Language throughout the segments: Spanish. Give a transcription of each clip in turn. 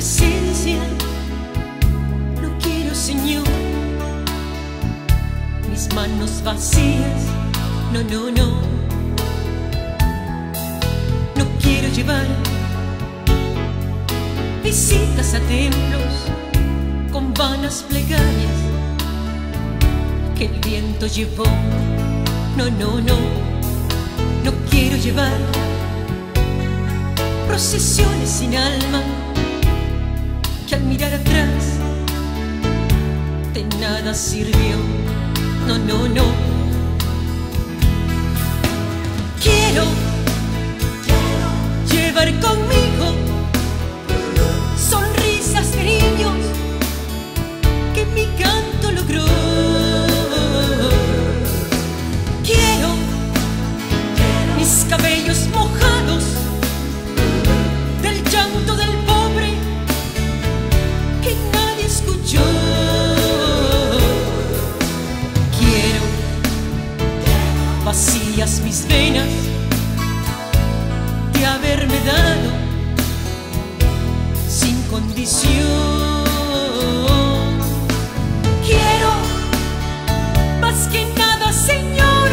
presencia no quiero, Señor. Mis manos vacías, no, no, no. No quiero llevar visitas a templos con vanas plegarias que el viento llevó. No, no, no. No quiero llevar procesiones sin alma que al mirar atrás de nada sirvió. No, no, no. Quiero llevar conmigo de haberme dado sin condición. Quiero más que nada, Señor,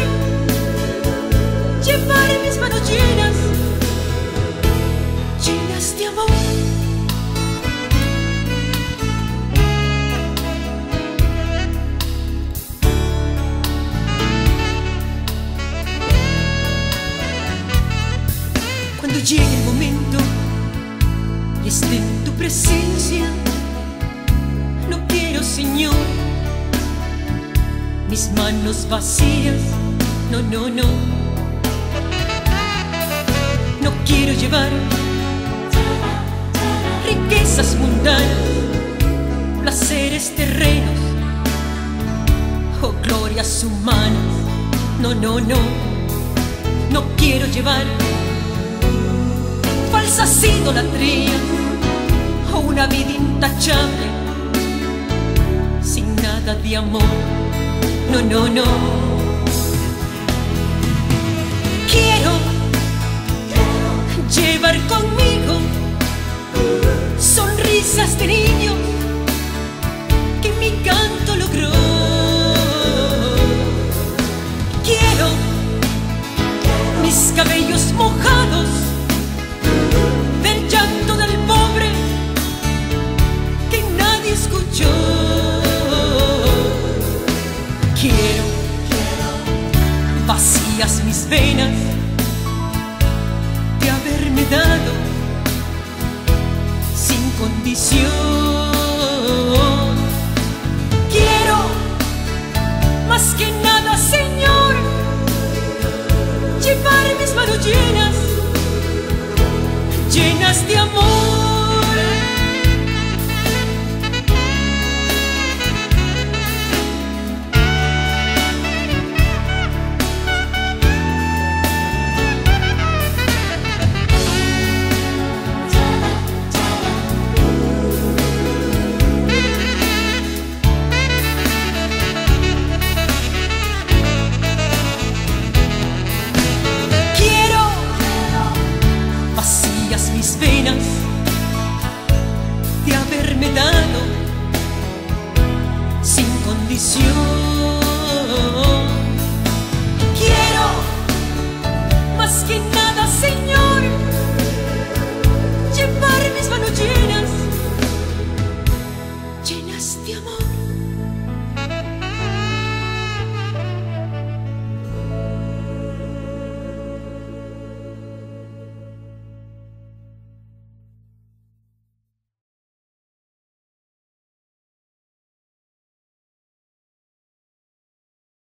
llevar mis manos llenas, llenas de amor. Llegue el momento y esté en tu presencia, no quiero, Señor, mis manos vacías, no, no, no. No quiero llevar riquezas mundanas, placeres terrenos o glorias humanas, no, no, no. No quiero llevar falsas idolatrías o una vida intachable sin nada de amor. No, no, no. Quiero vacías mis venas de haberme dado sin condición. Sin condición.